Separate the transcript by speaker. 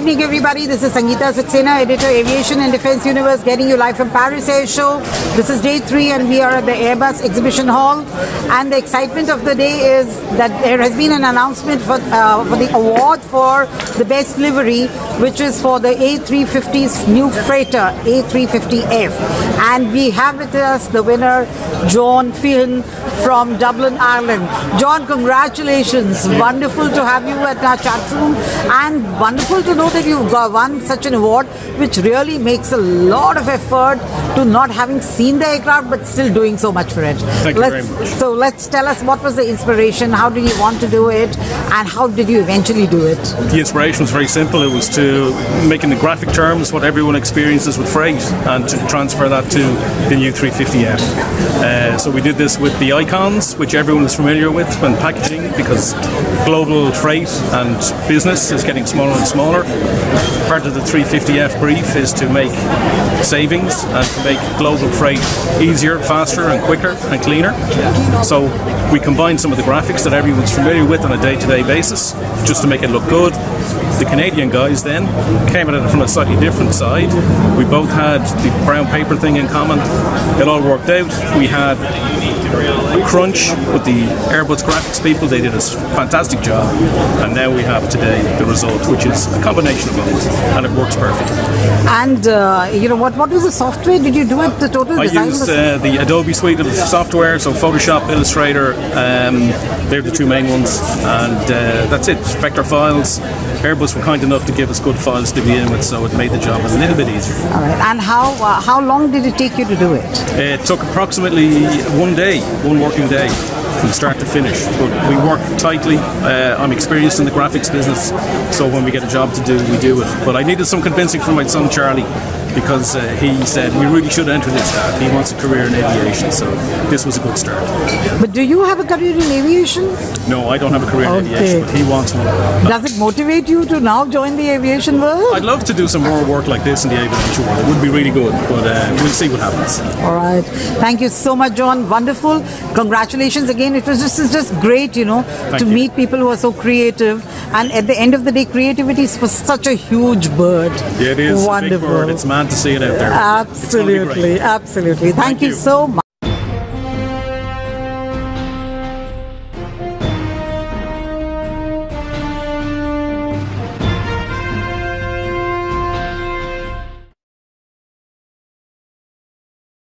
Speaker 1: evening, everybody. This is Sangeeta Saxena, editor, Aviation and Defense Universe, getting you live from Paris Air Show. This is day three, and we are at the Airbus Exhibition Hall. And the excitement of the day is that there has been an announcement for, uh, for the award for the best livery, which is for the A350's new freighter, A350F. And we have with us the winner, John Feehan from Dublin, Ireland. John, congratulations. Wonderful to have you at our chat room and wonderful to know that you've got won such an award, which really makes a lot of effort to not having seen the aircraft but still doing so much for it.
Speaker 2: Thank
Speaker 1: let's,
Speaker 2: very much.
Speaker 1: So let's tell us what was the inspiration, how did you want to do it, and how did you eventually do it?
Speaker 2: The inspiration was very simple. It was to make in the graphic terms what everyone experiences with freight and to transfer that to the new 350F. Uh, so we did this with the icons, which everyone is familiar with when packaging, because global freight and business is getting smaller and smaller. Part of the 350F brief is to make savings and to make global freight easier, faster, and quicker and cleaner. So we combined some of the graphics that everyone's familiar with on a day-to-day basis, just to make it look good. The Canadian guys then came at it from a slightly different side. We both had the brown paper thing in common. It all worked out. We had a crunch with the Airbus graphics people. They did a fantastic job. And now we have today the result, which is a combination of both. And it works perfect.
Speaker 1: And, uh, you know, what, what was the software? Did you do it, the total
Speaker 2: I
Speaker 1: design?
Speaker 2: use
Speaker 1: was-
Speaker 2: uh, the Adobe suite of software, so Photoshop, Illustrator, um, they're the two main ones, and uh, that's it. Vector files. Airbus were kind enough to give us good files to begin with, so it made the job a little bit easier.
Speaker 1: All right. And how, uh, how long did it take you to do it?
Speaker 2: It took approximately one day, one working day, from start to finish. But we work tightly. Uh, I'm experienced in the graphics business, so when we get a job to do, we do it. But I needed some convincing from my son Charlie because uh, he said we really should enter this. path. He wants a career in aviation, so this was a good start.
Speaker 1: But do you have a career in aviation?
Speaker 2: No, I don't have a career in aviation, but he wants one.
Speaker 1: Does it motivate you to now join the aviation world?
Speaker 2: I'd love to do some more work like this in the aviation world. It would be really good, but uh, we'll see what happens.
Speaker 1: All right. Thank you so much, John. Wonderful. Congratulations again. It was just it's just great, you know, to
Speaker 2: you.
Speaker 1: meet people who are so creative. And at the end of the day, creativity is for such a huge bird.
Speaker 2: Yeah, it is.
Speaker 1: Wonderful.
Speaker 2: A big bird. It's mad to see it out there.
Speaker 1: Absolutely, absolutely. Thank,
Speaker 2: Thank
Speaker 1: you
Speaker 2: you.
Speaker 1: so much.